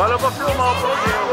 Olha, eu vou filmar o programa.